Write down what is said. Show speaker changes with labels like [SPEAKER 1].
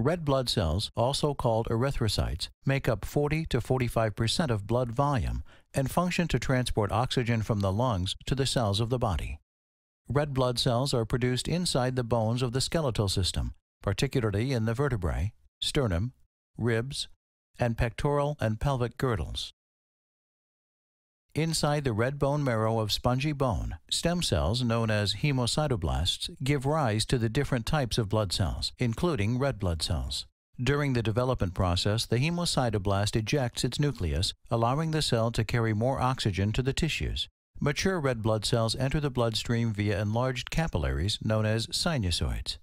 [SPEAKER 1] Red blood cells, also called erythrocytes, make up 40 to 45% of blood volume and function to transport oxygen from the lungs to the cells of the body. Red blood cells are produced inside the bones of the skeletal system, particularly in the vertebrae, sternum, ribs, and pectoral and pelvic girdles. Inside the red bone marrow of spongy bone, stem cells known as hemocytoblasts give rise to the different types of blood cells, including red blood cells. During the development process, the hemocytoblast ejects its nucleus, allowing the cell to carry more oxygen to the tissues. Mature red blood cells enter the bloodstream via enlarged capillaries known as sinusoids.